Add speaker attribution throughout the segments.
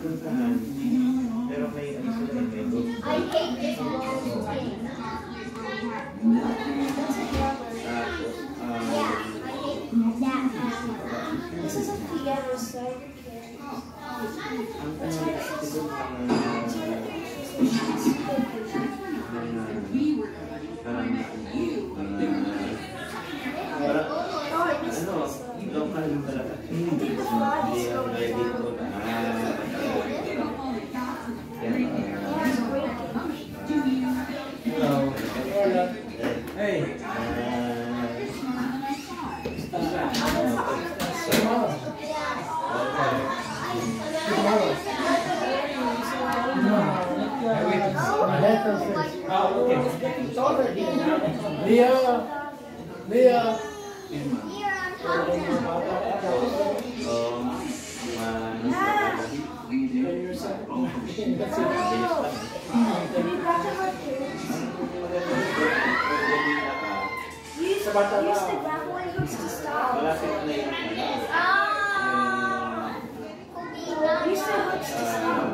Speaker 1: group.
Speaker 2: I hate this whole thing. Yeah, I hate that. This is a piano, so
Speaker 1: ang
Speaker 3: Hey. Tomorrow. Tomorrow. Ah, okay. Leah. Leah.
Speaker 2: Use, use the grappling hooks to stop.
Speaker 1: Malapit na yung
Speaker 2: Ah! Use the hooks to stop.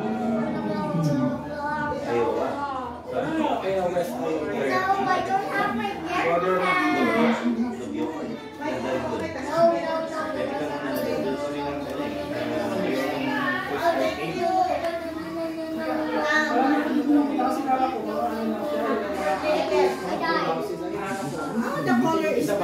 Speaker 3: West
Speaker 2: No, I don't have my backpack.